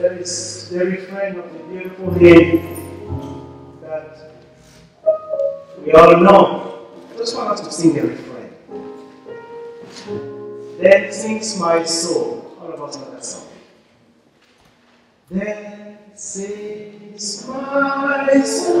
There is the refrain of the beautiful hymn that we all know. I just want us to sing the refrain. Then sings my soul. All of us know that song. Then sings my soul.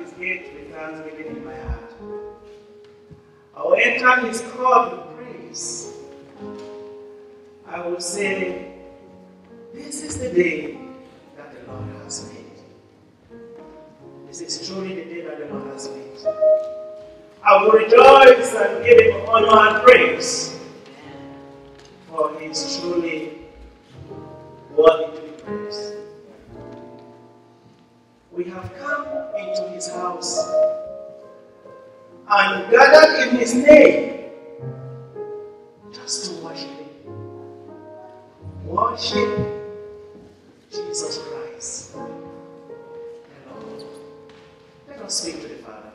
his gate with thanksgiving in my heart. I will enter his court with praise. I will say, This is the day that the Lord has made. This is truly the day that the Lord has made. I will rejoice and give him honor and praise. For he is truly worthy to be praised. We have come into his house and gathered in his name just to worship him. Worship Jesus Christ. Lord. Let us speak to the Father.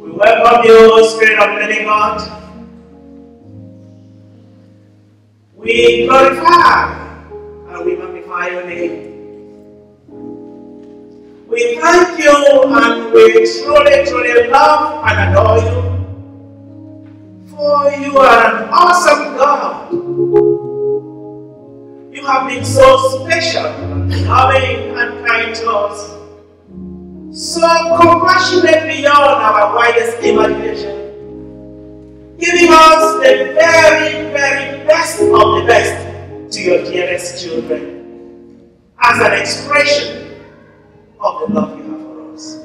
We welcome you, Spirit of living God. We glorify and we magnify your name. We thank you and we truly, truly love and adore you. For you are an awesome God. You have been so special, loving, and kind to us. So compassionate beyond our widest imagination. Giving us the very, very best of the best to your dearest children. As an expression of the love you have for us.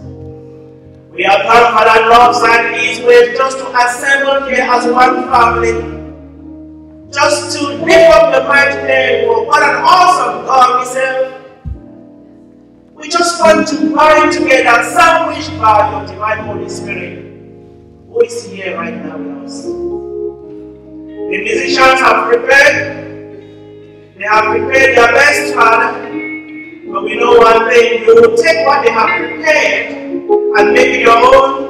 We are glad for that love and His way just to assemble here as one family. Just to lift up your mighty name. Oh, what an awesome God we serve. We just want to bind together, sandwiched by your divine Holy Spirit, who is here right now with us. The musicians have prepared. They have prepared their best, Father. But we know one thing, you will take what they have prepared and make it your own.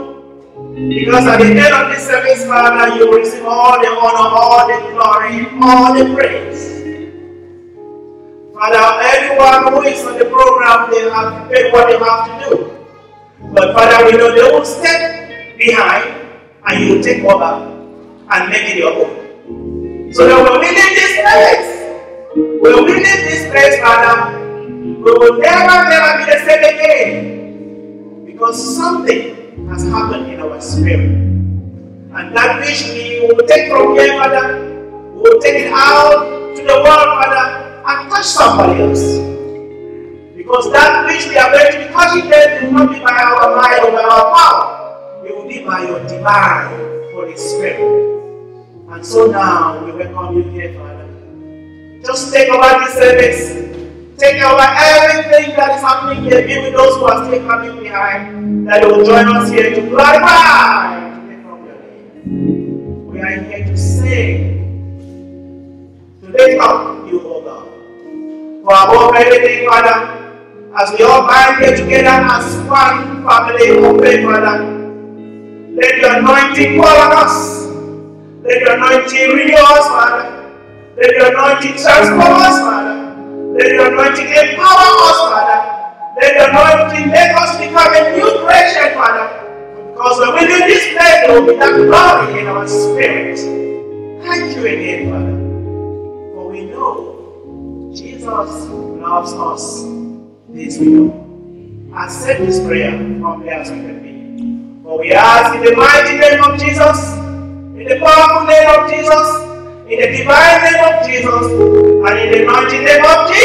Because at the end of this service, Father, you will receive all the honor, all the glory, all the praise. Father, everyone who is on the program, they have prepared what they have to do. But Father, we know they will step behind and you will take over and make it your own. So that when we leave this place, we leave this place, Father, we will never, never be the same again. Because something has happened in our spirit. And that which we will take from here, Father, we will take it out to the world, Father, and touch somebody else. Because that which we are going to be touching them will not be by our mind or by our power. It will be by your divine Holy Spirit. And so now we welcome you here, Father. Just take over this service. Take over everything that is happening here. With those who are still coming behind. That they will join us here to glorify. We are here to sing. To lift up you, O God. For above everything, Father, as we all bind here together as one family of faith, Father, let your anointing fall on us. Let your anointing renew us, Father. Let your anointing transform us, Father. Let your anointing empower us, Father. Let your anointing make us become a new creation, Father. Because when we do this prayer, there will be that glory in our spirit. Thank you again, Father. For we know Jesus loves us. This we know. accept this prayer on behalf of the people. For we ask in the mighty name of Jesus, in the powerful name of Jesus, in the divine name of Jesus, and in the mighty name of Jesus.